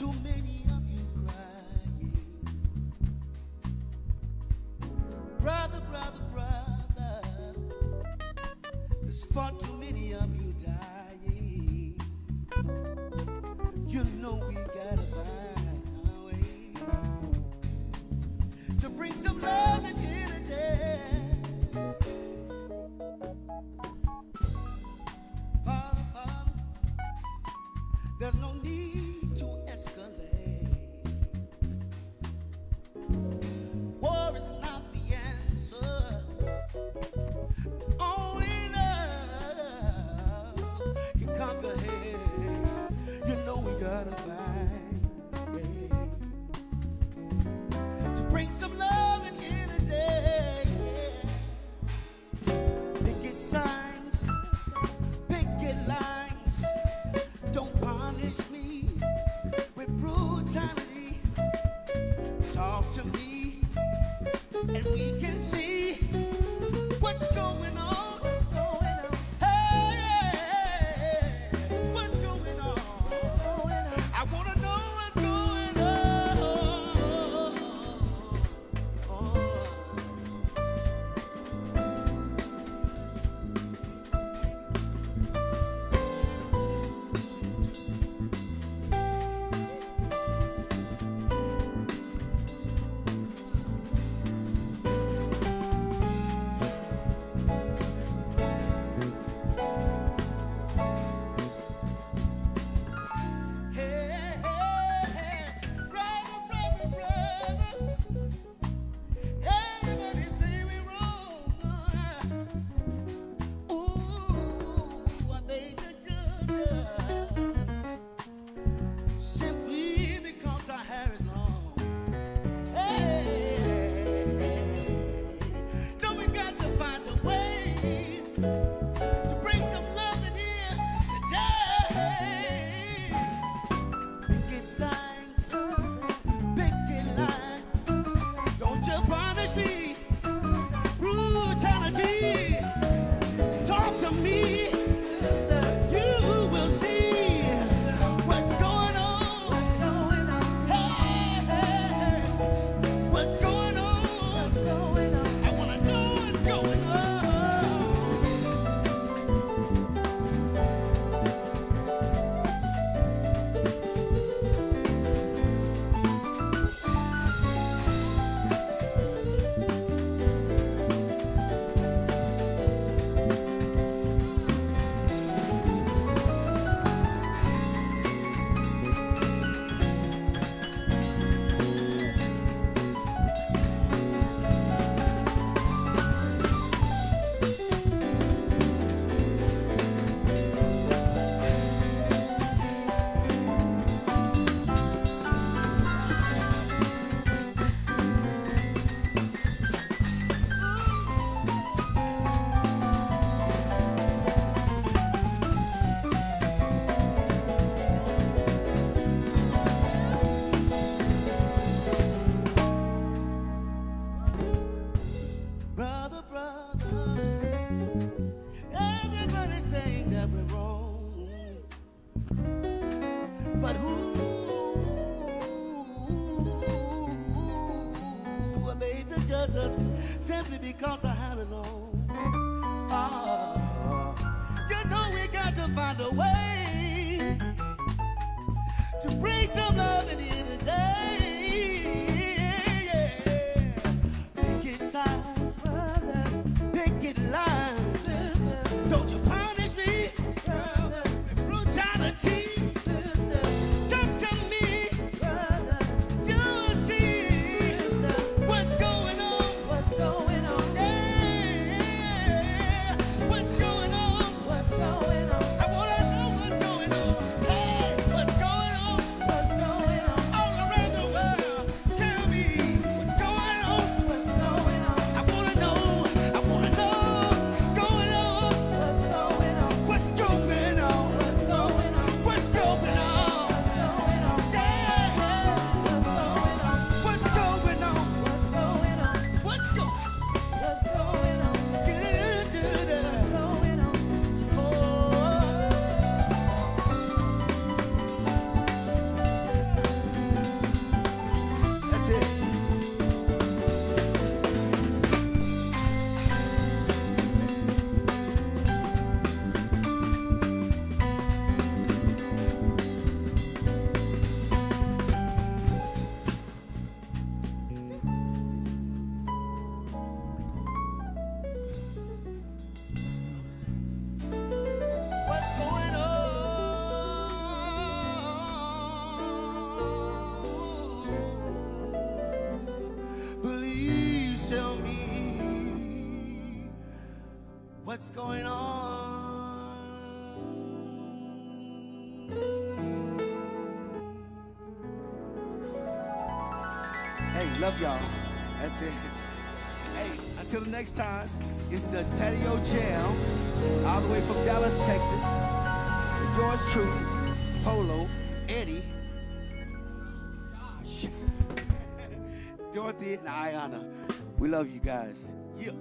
Too many of you crying. Brother, brother, brother. There's far too many of you dying. You know we gotta find a way to bring some love. Saying that we're wrong, but who are they to judge us simply because I have it all? You know we got to find a way to bring some love in here. What's going on. Hey, love y'all. That's it. Hey, until the next time, it's the Patio Jam, all the way from Dallas, Texas. Yours truly, Polo, Eddie, Josh, Dorothy, and Ayana. We love you guys. Yeah.